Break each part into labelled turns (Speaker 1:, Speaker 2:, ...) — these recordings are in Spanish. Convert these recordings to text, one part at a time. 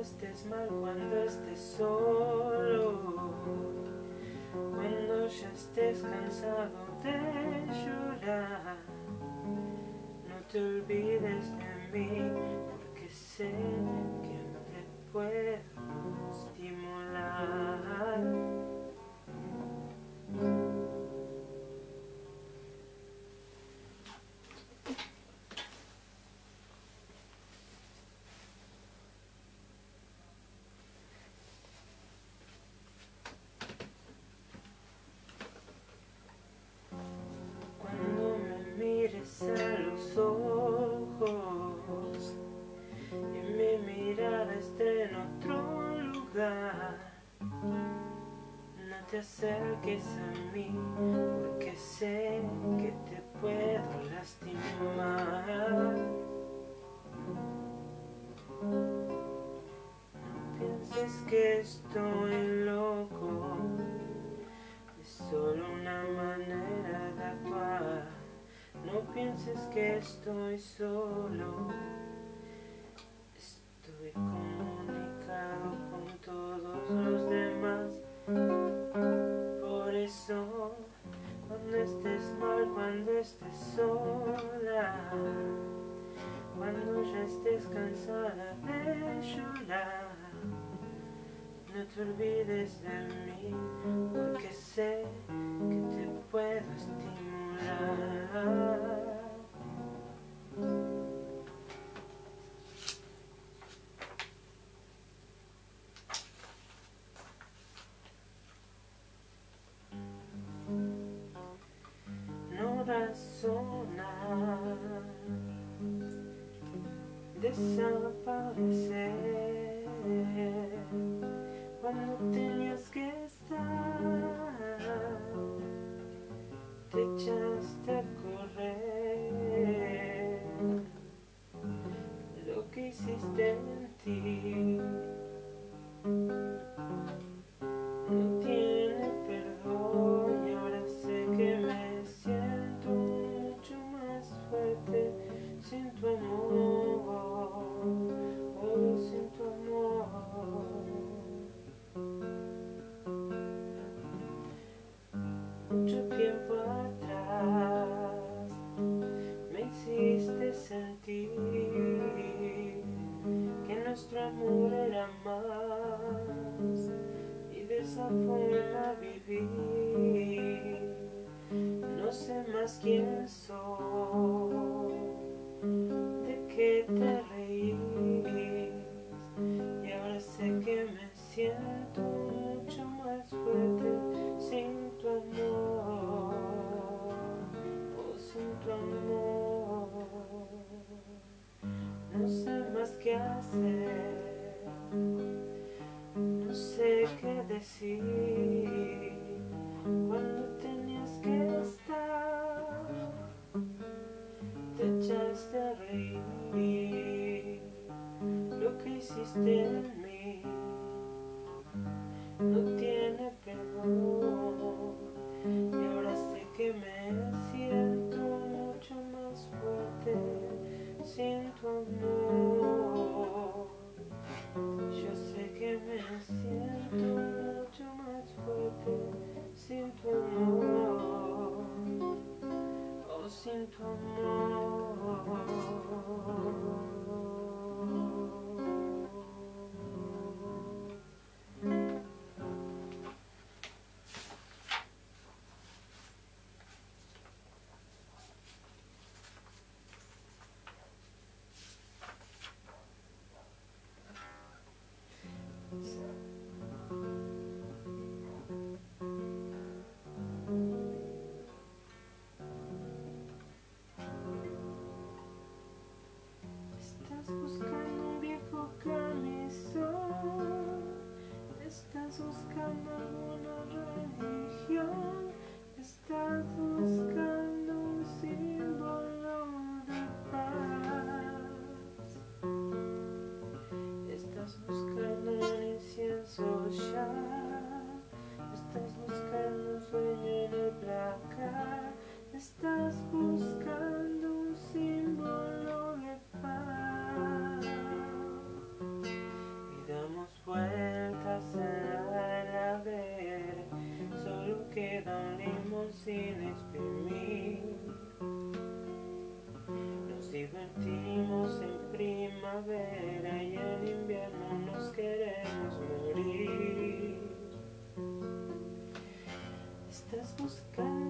Speaker 1: estés mal, cuando estés solo, cuando ya estés cansado de llorar, no te olvides de mí, porque sé que te puedo te acerques a mí porque sé que te puedo lastimar. No pienses que estoy loco. Es solo una manera de actuar. No pienses que estoy solo. Estés mal, cuando estés sola, cuando ya estés cansada de llorar. No te olvides de mí, porque sé que te puedo estimular. Razonar, desaparecer cuando tenías que estar, Mucho tiempo atrás me hiciste sentir que nuestro amor era más y de esa forma vivir. No sé más quién soy, de qué te qué hacer, no sé qué decir cuando tenías que estar. Te echaste a reír, lo que hiciste en mí no sin exprimir. Nos divertimos en primavera y en invierno nos queremos morir. Estás buscando.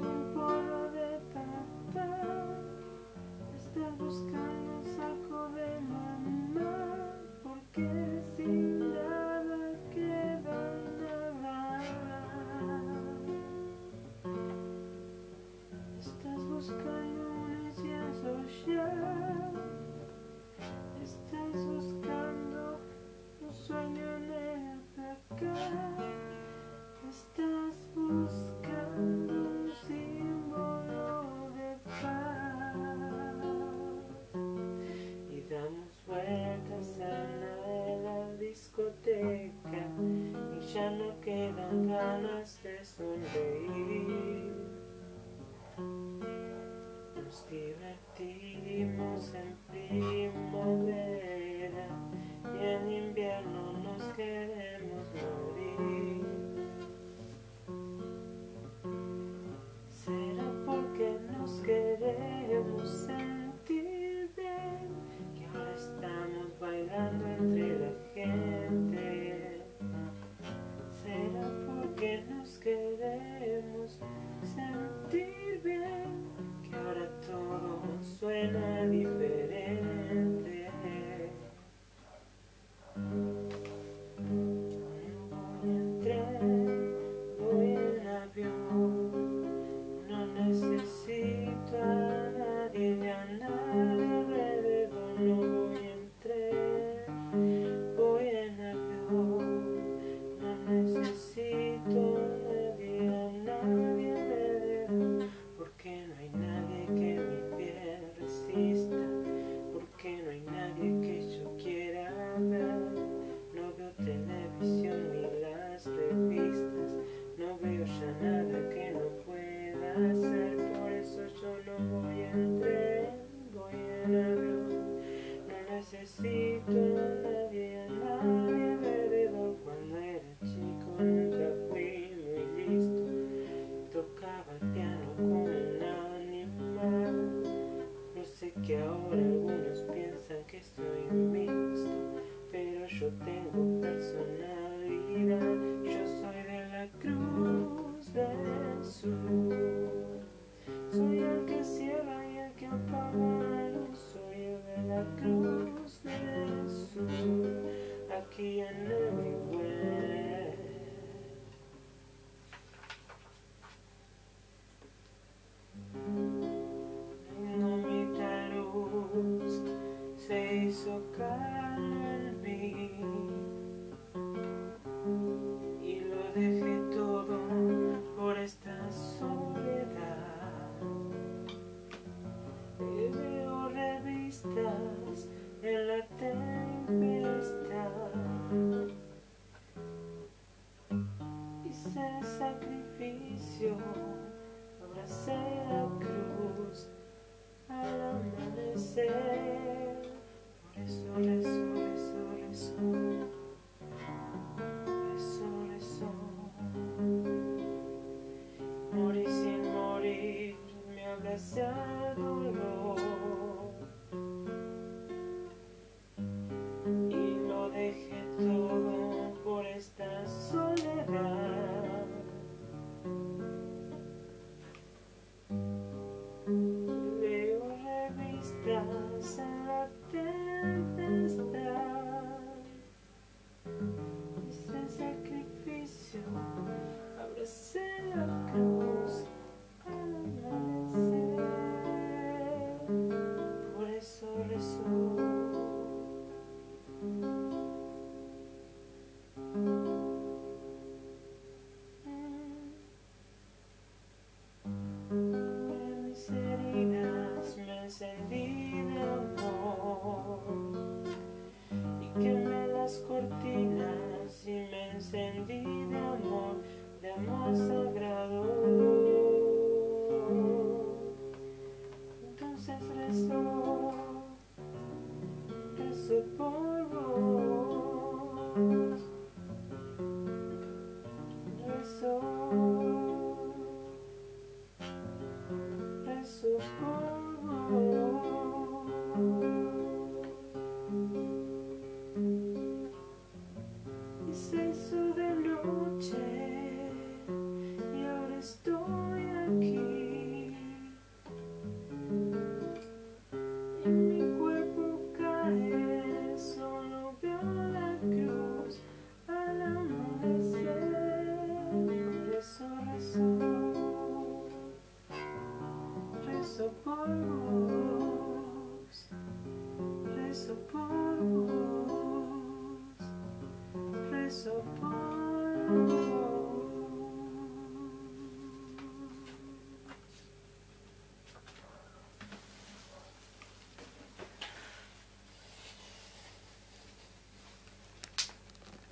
Speaker 1: Sueñame acá, estás buscando un símbolo de paz y damos vueltas a la discoteca y ya no quedan ganas de sonreír. Nos divertimos en primavera el invierno nos quede. hizo carne y lo dejé todo por esta soledad. Y veo revistas en la tempestad. Hice sacrificio, abracé la cruz al amanecer. Morir sin morir me abraza dolor. Entonces rezó ese polvo.